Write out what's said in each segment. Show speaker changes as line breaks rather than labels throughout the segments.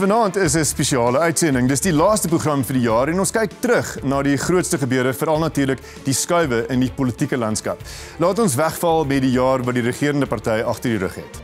Vanaand is 'n spesiale uitsending. Dis die laaste program vir die jaar en ons kyk terug na die grootste gebeure, veral natuurlik die skuwe in die politieke landskap. Laat ons wegval by die jaar wat die regerende party agter die rug het.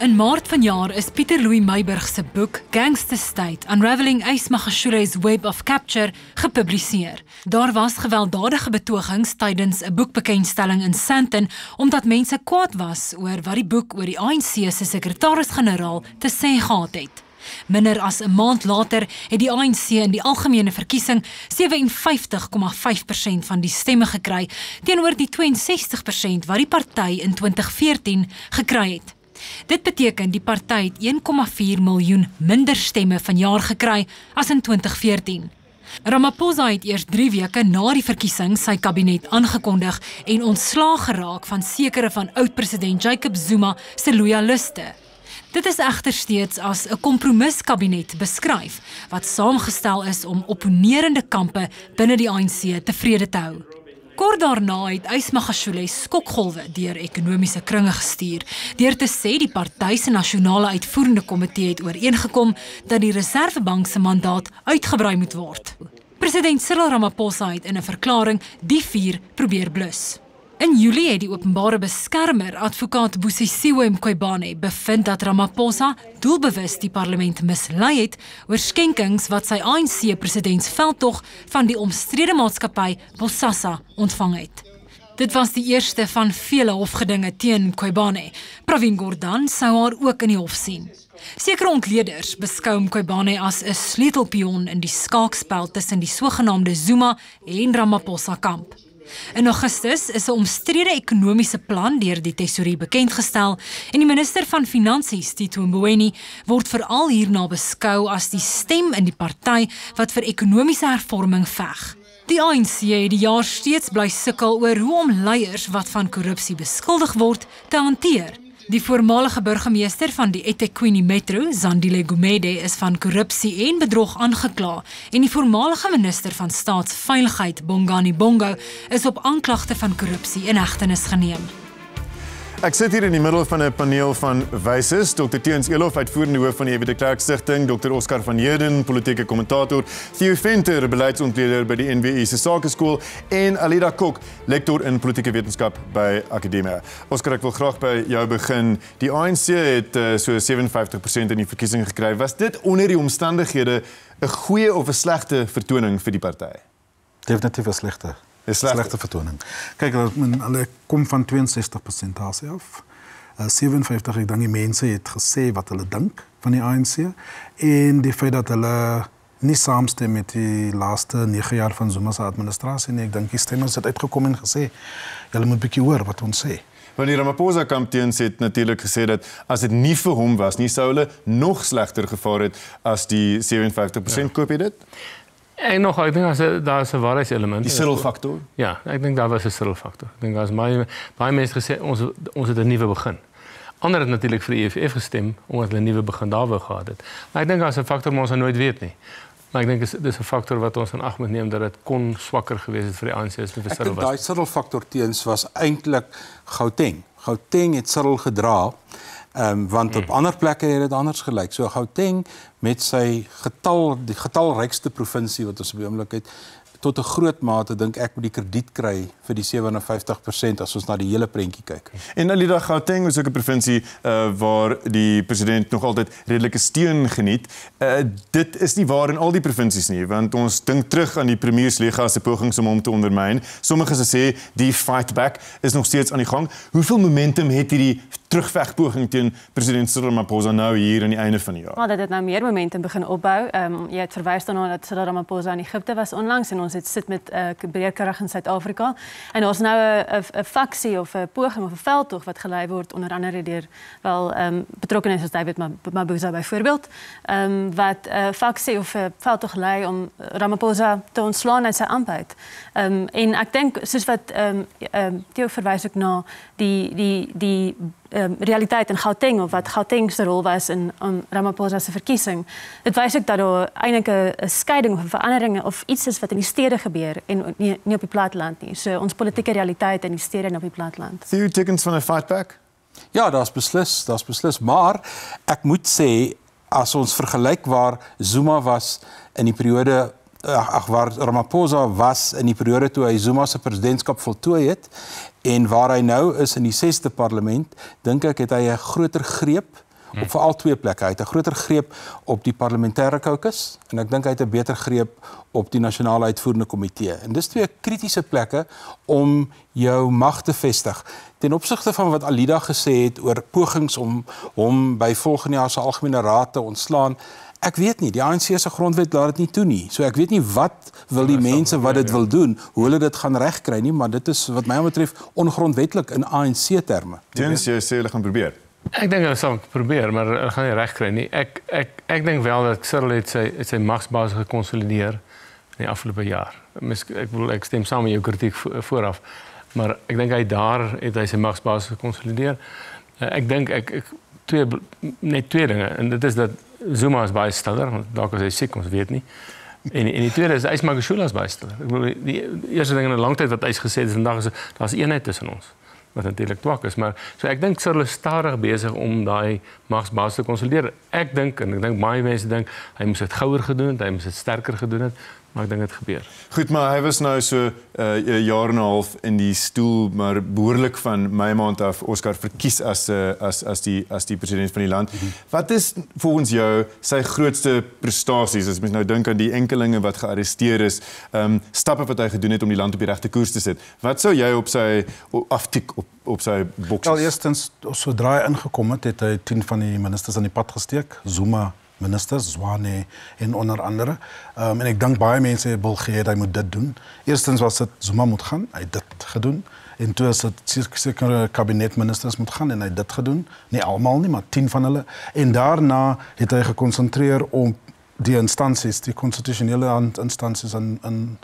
In Maart vanjaar is Pieter Louw Meiburg se boek Gangster State: Unraveling Ace Magashule's Web of Capture gepubliseer. Daar was gewelddadige betogings tydens 'n boekbekendstelling in Sandton omdat mense kwaad was oor wat die boek oor die ANC se sekretaris-generaal te sê gehad het. Minder as 'n maand later het die ANC in die algemene verkiesing 57,5% van die stemme gekry teenoor die 62% wat die party in 2014 gekry het. Dit beteken die party het 1,4 miljoen minder stemme vanjaar gekry as in 2014. Ramaphosa het eers 3 weke na die verkiesing sy kabinet aangekondig en ontslaag geraak van sekere van oud-president Jacob Zuma se loyaliste. Dit is egter steeds as 'n kompromiskabinet beskryf wat saamgestel is om opponerende kampe binne die ANC tevrede te hou. Kort daarna het Ysmagashule skokgolwe deur ekonomiese kringe gestuur deur te sê die party se nasionale uitvoerende komitee het ooreengekom dat die Reservebank se mandaat uitgebrei moet word. President Cyril Ramaphosa het in 'n verklaring die vuur probeer blus. In Julie het die openbare beskermer, advokaat Busisiwe Mqobane, bevind dat Ramaphosa doelbewus die parlement mislei het oor skenkings wat sy ANC presidentsveldtog van die omstrede maatskappy Bosasa ontvang het. Dit was die eerste van vele hofgedinge teen Mqobane. Pravin Gordhan sou haar ook in die hof sien. Sekere ontleeders beskou Mqobane as 'n sleutelpion in die skaakspel tussen die sogenaamde Zuma en Ramaphosa kamp. In Augustus is 'n omstrede ekonomiese plan deur die tesourier bekend gestel en die minister van Finansies, Tito Mboweni, word veral hierna beskou as die stem in die party wat vir ekonomiese hervorming veg. Die ANC het die jaar steeds bly sukkel oor hoe om leiers wat van korrupsie beskuldig word te hanteer. Die voormalige burgemeester van die eThekwini Metro, Zandile Gumede, is van korrupsie en bedrog aangekla en die voormalige minister van staatsveiligheid, Bongani Bongo, is op aanklagte van korrupsie in hegtenis geneem.
Ek sit hier in die middel van 'n paneel van wyses, Dr. Teens Elof, uitvoerende hoof van die Evide Klerk Stichting, Dr. Oscar van Heerden, politieke kommentator, Theo Venter, beleidsontleder by die NWI se Sakeskool en Alida Kok, lektor in politieke wetenskap by Akademia. Oscar, ek wil graag by jou begin. Die ANC het uh, so 57% in die verkiesing gekry. Was dit onder die omstandighede 'n goeie of 'n slegte vertoning vir die party?
Definitief 'n slegte.
'n slegte.
slegte vertoning. Kyk, hulle hulle kom van 62% af. Uh, 57 ek dink die mense het gesê wat hulle dink van die ANC en die feit dat hulle nie saamstem met die laaste 9 jaar van Zuma se administrasie nie. Ek dink die stemmers het uitgekom en gesê julle moet bietjie hoor wat ons sê.
Wanneer Ramaphosa kamptein het natuurlik gesê dat as dit nie vir hom was nie sou hulle nog slegter gevaar het as die 57% ja. koop jy dit?
En nog, ek dink daar is 'n waarheidselement.
Die Cyril faktor.
Ja, ek dink daar was 'n Cyril faktor. Ek dink daar's baie baie mense gesê ons ons het 'n nuwe begin. Ander het natuurlik vir die EFF gestem omdat hulle 'n nuwe begin daar wou gehad het. Maar ek dink daar's 'n faktor wat ons nooit weet nie. Maar ek dink dis dis 'n faktor wat ons in ag moet neem dat dit kon swakker gewees het vir die ANC as nie vir Cyril was.
Daai Cyril faktor teens was eintlik Gauteng. Gauteng het Cyril gedra. Ehm um, want op mm. ander plekke het dit anders gelyk. So Gauteng met sy getal die getalrykste provinsie wat ons op die oomblik het, tot 'n groot mate dink ek moet die krediet kry vir die 57% as ons na die hele prentjie kyk.
En Alida Gauteng is ook 'n provinsie uh, waar die president nog altyd redelike steun geniet. Uh, dit is nie waar in al die provinsies nie, want ons dink terug aan die premierslega se pogings om hom te ondermyn. Sommige sê die fight back is nog steeds aan die gang. Hoeveel momentum het hierdie terugvegpoging teen president Cyril Ramaphosa nou hier aan die einde van die jaar?
Maar dit het nou meer momentum begin opbou. Ehm um, jy het verwys daarna dat Cyril Ramaphosa in Egipte was onlangs en ons het sit met 'n uh, breedkrag in Suid-Afrika. En ons nou 'n faksie of 'n poging of 'n veldtog wat gelei word onder andere deur wel ehm um, betrokkenes soos David Mabuza byvoorbeeld. Ehm um, wat 'n uh, faksie of 'n veldtog lei om Ramaphosa te ontslaan uit sy ampt. Ehm um, en ek dink soos wat ehm um, ehm um, Theo verwys ook na die die die um, realiteit in Gauteng of wat Gauteng se rol was in um, Ramaphosa se verkiesing. Dit wys ook dat daar eintlik 'n skeiding of 'n verandering of iets is wat in die stede gebeur en nie, nie op die platteland nie. So ons politieke realiteit in die stede en op die platteland.
Theo Tickens van 'n fight back.
Ja, daar's beslis, daar's beslis, maar ek moet sê as ons vergelyk waar Zuma was in die periode ag waar Ramaphosa was in die periode toe hy Zuma se presidentskap voltooi het en waar hy nou is in die 6de parlement, dink ek het hy 'n groter greep op veral twee plekke. Hy het 'n groter greep op die parlementêre kokes en ek dink hy het 'n beter greep op die nasionale uitvoerende komitee. En dis twee kritiese plekke om jou mag te vestig. Ten opsigte van wat Alida gesê het oor pogings om hom by volgende jaar se algemene raad te ontslaan, Ek weet nie, die ANC se grondwet laat dit nie toe nie. So ek weet nie wat wil die mense wat dit wil doen, hoe hulle dit gaan regkry nie, maar dit is wat my betref ongrondwetlik in ANC terme.
Teens jy sê hulle gaan probeer.
Ek dink hulle sal probeer, maar hulle gaan nie regkry nie. Ek ek ek dink wel dat Cyril het sy het sy magsbasis gekonsolideer in die afgelope jaar. Mis, ek wil ek stem saam met jou kritiek vooraf, maar ek dink hy daar het hy sy magsbasis gekonsolideer. Ek dink ek, ek twee net twee dinge en dit is dat Zuma is baie stiller, dalk as hy siek, ons weet nie. En en die tweede is Ysma Gashula is baie stiller. Ek bedoel die, eerste ding in 'n lang tyd wat hy gesê het vandag is daar's eenheid tussen ons wat natuurlik twak is, maar so ek dink hulle stadig besig om daai magsbasis te konsolideer. Ek dink en ek dink baie mense dink hy moes dit gouer gedoen het, hy moes dit sterker gedoen het maar ek dink dit gebeur.
Goed, maar hy was nou so 'n uh, jaar en 'n half in die stoel, maar behoorlik van my maand af Oscar verkies as 'n uh, eh, as as die as die president van die land. Mm -hmm. Wat is volgens jou sy grootste prestasies as mens nou dink aan die enkelinge wat gearresteer is, ehm um, stappe wat hy gedoen het om die land op die regte koers te sit. Wat sou jy op sy aftik op op sy boks?
Al eerstens sodra hy ingekom het, het hy 10 van die ministers aan die pad gesteek. Zuma minister Zwane en onder andere. Um, en ek dink baie mense het wil gehad hy moet dit doen. Eerstens was dit Zuma moet gaan, hy het dit gedoen. En toe is dit sekere kabinetministers moet gaan en hy het dit gedoen. Nie almal nie, maar 10 van hulle. En daarna het hy gekonsentreer om die instansies, die konstitusionele instansies in in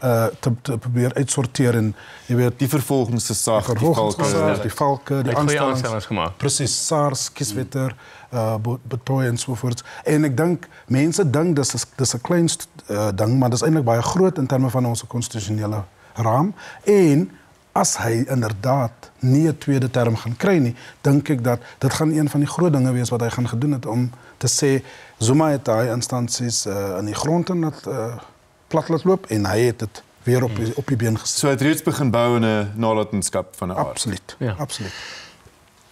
uh te, te probeer uitsorteer en jy weet
die vervolgings sag die valke.
die valke die
aanstellings. gemaak.
Presies SARS kiswetter uh betoy en so voort en ek dink mense dink dis dis 'n klein uh, ding maar dis eintlik baie groot in terme van ons konstitusionele raam. En as hy inderdaad nie 'n tweede term gaan kry nie dink ek dat dit gaan een van die groot dinge wees wat hy gaan gedoen het om te sê Zuma het daai instansies uh, in die grond en dat uh, plat laat loop en hy het dit weer op die, op die been gesit.
So het reeds begin bou in 'n nalatenskap van 'n
aard. Absoluut. Ja. Absoluut.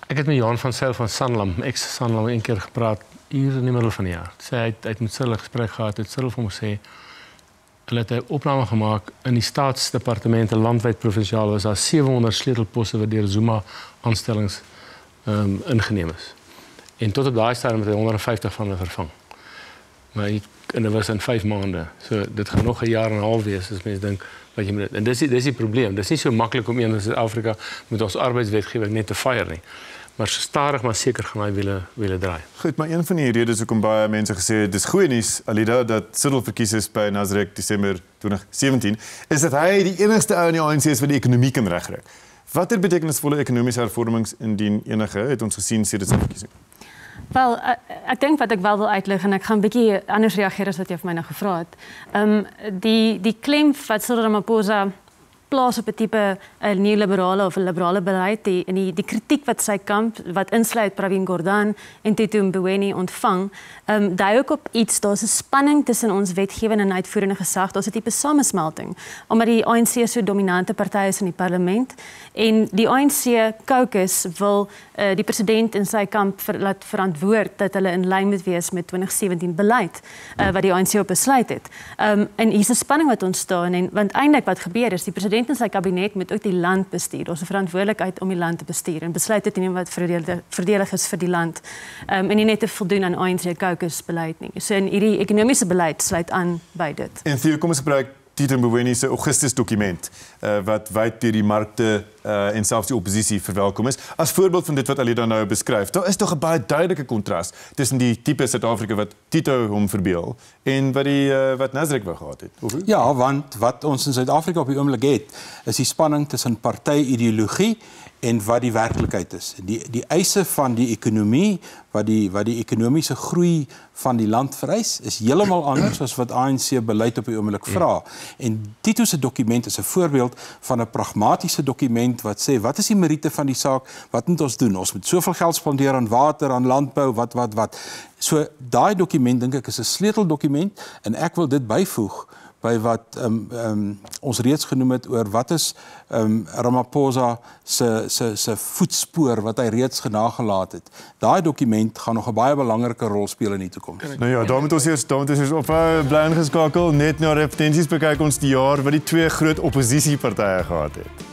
Ek het met Johan van Sail van Sanlam, ex Sanlam een keer gepraat hier in die middel van die jaar. Sê hy het, hy het met hulle gesprek gehad, het hulle vir hom gesê hulle het 'n opname gemaak in die staatsdepartemente landwyd provinsiaal was daar 700 sleutelposte wat deur Zuma aanstellings ehm um, ingeneem is. En tot op daai stadium het hy 150 van hulle vervang. Maar hy en dit was in 5 maande. So dit gaan nog 'n jaar en 'n half wees as mens dink wat jy moet. En dis dis die probleem. Dis nie so maklik om een in Suid-Afrika met ons arbeidswetgewing net te fire nie. Maar stadig maar seker gaan hy wiele wiele draai.
Goed, maar een van die redes hoekom baie mense gesê het dis goeie nuus Alida dat Cyril verkies is by Nasrek Desember 2017 is dat hy die enigste ou in die ANC is wat die ekonomie kan regkry. Watter betekenisvolle ekonomiese hervormings indien enige het ons gesien sedert sy verkiesing?
Wel, ek, ek dink wat ek wel wil uitlig en ek gaan 'n bietjie anders reageer as wat jy vir my nou gevra het. Ehm um, die die klem wat Cyril Ramaphosa plaas op 'n tipe 'n neoliberale of 'n liberale beleid. Die in die die kritiek wat sy kamp wat insluit Pravin Gordhan en Tito Mboweni ontvang, ehm um, dui ook op iets daar's 'n spanning tussen ons wetgewende en uitvoerende gesag, daar's 'n tipe samesmelting omdat die ANC so dominante party is in die parlement. En die ANC caucus wil uh, die president en sy kamp ver, laat verantwoord dat hulle in lyn moet wees met 2017 beleid uh, wat die ANC op besluit het. Ehm um, en hier's 'n spanning wat ontstaan en want eintlik wat gebeur is die president president en sy kabinet moet ook die land bestuur. Ons het verantwoordelikheid om die land te bestuur en besluite te neem wat verdelig is vir die land. Ehm um, en nie net te voldoen aan ANC caucus beleid nie. So in hierdie ekonomiese beleid sluit aan by dit.
En vir kom ons gebruik Tito Mboweni se Augustus dokument uh, wat wyd deur die markte uh, en selfs die oppositie verwelkom is. As voorbeeld van dit wat Alida nou beskryf, daar is tog 'n baie duidelike kontras tussen die tipe Suid-Afrika wat Tito hom verbeel en wat die uh, wat Nasrek wou gehad het.
Of? Ja, want wat ons in Suid-Afrika op die oomblik het, is die spanning tussen party-ideologie en wat die werklikheid is. Die die eise van die ekonomie wat die wat die ekonomiese groei van die land vereis is heeltemal anders as wat ANC beleid op die oomblik vra. En Tito se dokument is 'n voorbeeld van 'n pragmatiese dokument wat sê wat is die meriete van die saak? Wat moet ons doen? Ons moet soveel geld spandeer aan water, aan landbou, wat wat wat. So daai dokument dink ek is 'n sleuteldokument en ek wil dit byvoeg by wat um, um, ons reeds genoem het oor wat is um, Ramaphosa se se se voetspoor wat hy reeds genagelaat het. Daai dokument gaan nog 'n baie belangrike rol speel in die toekoms.
Nou ja, daar moet ons eers daar moet ons op uh, bly ingeskakel net na repetensies bekyk ons die jaar wat die twee groot oppositiepartye gehad het.